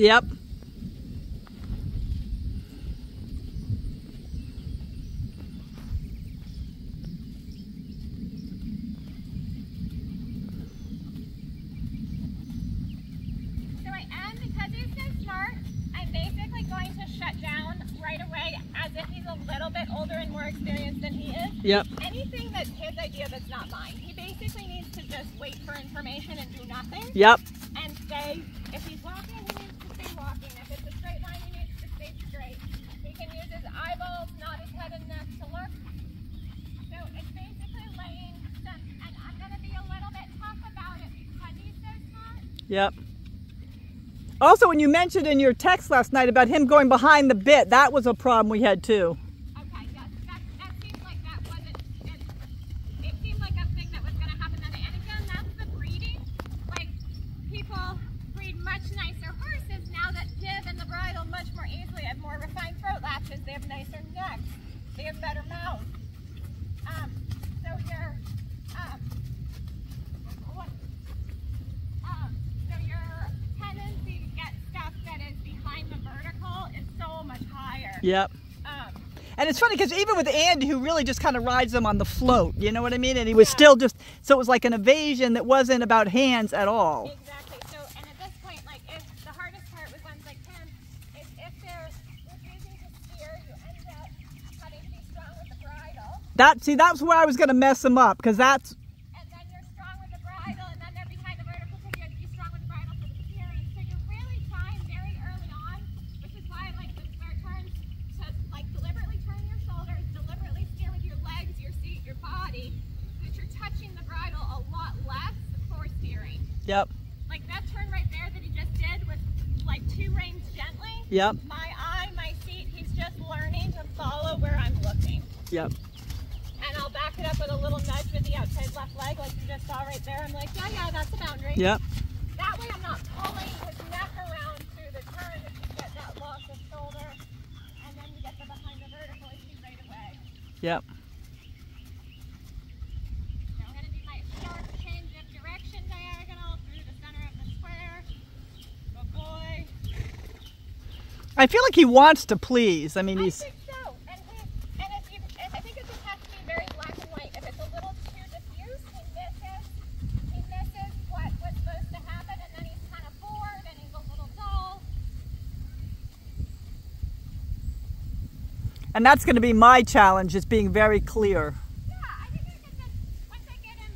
Yep. So I am, because he's so smart, I'm basically going to shut down right away as he's a little bit older and more experienced than he is. Yep. Anything that's his idea that's not mine. He basically needs to just wait for information and do nothing Yep. and stay. If he's walking, he needs to walking. If it's a straight line, he needs to stay straight. He can use his eyeballs, not his head and neck to look. So it's basically laying and I'm going to be a little bit tough about it because he's so smart. Yep. Also, when you mentioned in your text last night about him going behind the bit, that was a problem we had too. Okay, yes, that, that seems like that wasn't, it, it seemed like a thing that was gonna happen then. And again, that's the breeding. Like, people breed much nicer horses now that give and the bridle much more easily have more refined throat latches. They have nicer necks. They have better mouths. Um, so your, um, what, um, so your tendency to get stuff that is behind the vertical is so much higher. Yep. Um, And it's funny because even with Andy, who really just kind of rides them on the float, you know what I mean? And he was Yeah. still just, so it was like an evasion that wasn't about hands at all. Exactly. So, and at this point, like, if the hardest part with ones like him is if they're refusing to steer, you end up having to be strong with the bridle, That, see, that's where I was going to mess him up because that's, and then you're strong with the bridle, and then they're behind the vertical, so you have to be strong with the bridle for the steering. So you're really trying very early on, which is why I like the start turns to like deliberately turn your shoulders, deliberately steer with your legs, your seat, your body, so that you're touching the bridle a lot less for steering. Yep, Like that turn right there that he just did with like two reins gently. yep, My eye, my seat, he's just learning to follow where I'm looking. yep. And I'll back it up with a little nudge with the outside left leg like you just saw right there. I'm like, yeah, yeah, that's the boundary. Yep. That way I'm not pulling his neck around through the turn if you get that loss of shoulder. And then you get the behind the vertical issue right away. Yep. Now I'm going to do my sharp change of direction diagonal through the center of the square. Good boy. I feel like he wants to please. I mean, I he's, think so. And, he, and if you, I think it just has to be very black and white. If it's a little too diffuse, he misses. He misses what was supposed to happen, and then he's kind of bored and he's a little dull. and that's going to be my challenge, is being very clear. Yeah, I think you can just once I get him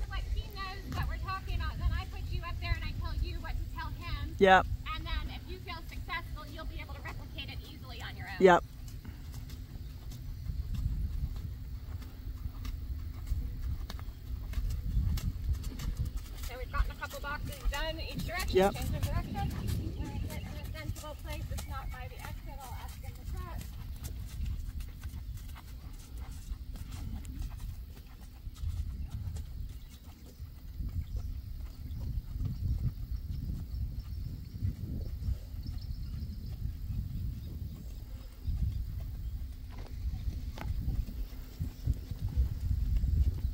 to what he knows what we're talking about, then I put you up there and I tell you what to tell him. Yep, And then if you feel successful, you'll be able to replicate it easily on your own. Yep. So we've gotten a couple boxes done each direction, Yep. change of direction. When I get in a sensible place, it's not by the exit, I'll ask him to cut.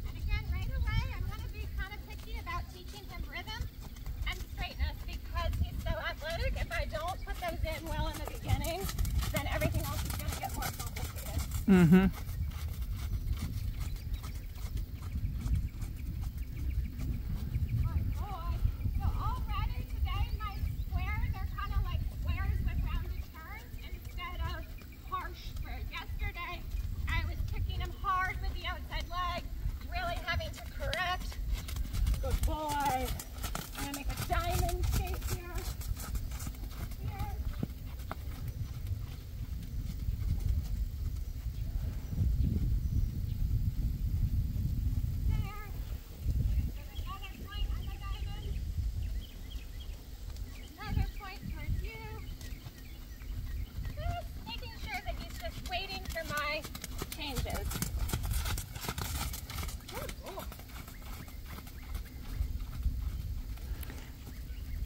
And again, right away, I'm going to be kind of picky about teaching him rhythm and straightness because he's so athletic. If I don't put those in well in the beginning, then everything else is going to get more complicated. Mm-hmm.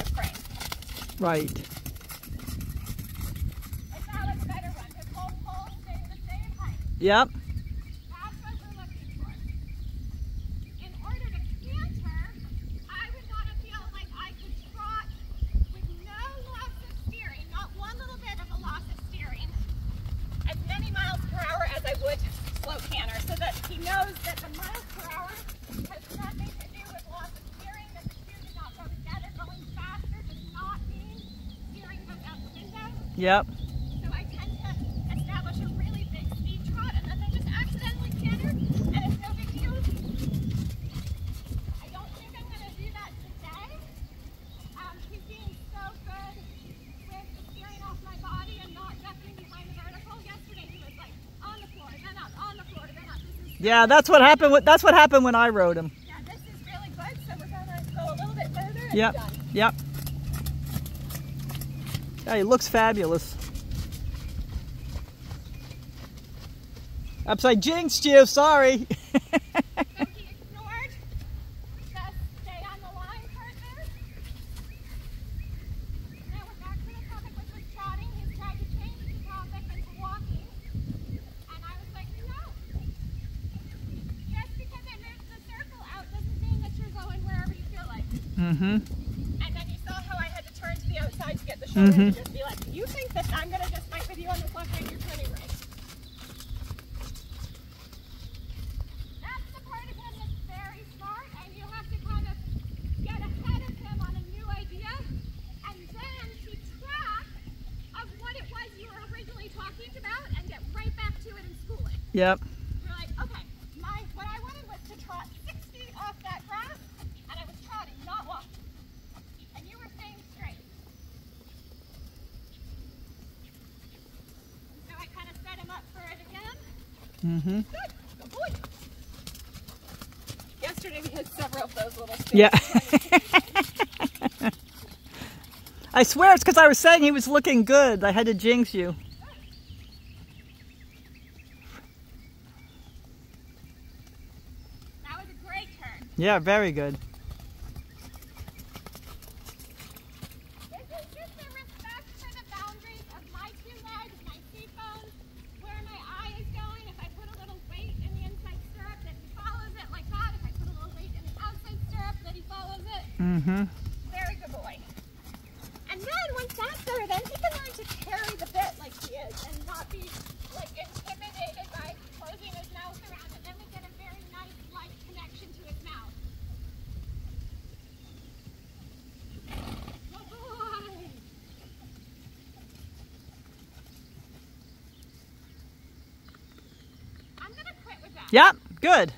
of frame. Right. Like that was a better one. His whole pole stayed the same height. Yep. That's what we're looking for. In order to canter, I would want to feel like I could trot with no loss of steering, not one little bit of a loss of steering, as many miles per hour as I would slow canter, so that knows that the miles per hour has nothing to do with loss of that the not go together. Going faster does not mean out the window. Yep. So I tend to establish a really big speed trot and then I just accidentally canter and it's no big deal. I don't think I'm going to do that today. Um, he's being so good with the steering off my body and not ducking behind the vertical. Yesterday he was like on the floor, then up, on the floor, then up. This is, Yeah, that's what happened. With, that's what happened when I rode him. yeah, this is really good. So we're to go a little bit further and Yep. done. Yep. Yeah, he looks fabulous. I jinxed you. Sorry. So he ignored the stay on the line part there. Now we're back to the topic which was trotting. He's tried to change the topic into walking. And I was like, no. Just because I moved the circle out doesn't mean that you're going wherever you feel like. Mm-hmm. And then you saw how I had to turn to the outside to get the shoulder Mhm. to just be like, you think that I'm going to just fight with you on this left hand, you're turning right. That's the part of him that's very smart, and you have to kind of get ahead of him on a new idea, and then keep track of what it was you were originally talking about, and get right back to it in schooling. Yep. You're like, okay, my what I wanted was to trot six feet off that grass, and I was trotting, not walking. And you were staying straight. So I kind of set him up for it again. Mm-hmm. Good, good boy. Yesterday we had several of those little spins. Yeah. I swear it's because I was saying he was looking good. I had to jinx you. That was a great turn. Yeah, very good. This is just a respect for the boundaries of my two legs, my seat bones, where my eye is going. If I put a little weight in the inside stirrup, then he follows it like that. If I put a little weight in the outside stirrup, then he follows it. Mm-hmm. Very good boy. And then once that's there, then he can learn to carry the bit like he is and not be like intimidated by closing his mouth around it. Then we get a very nice light connection to his mouth. Good boy. I'm gonna quit with that. Yep, good.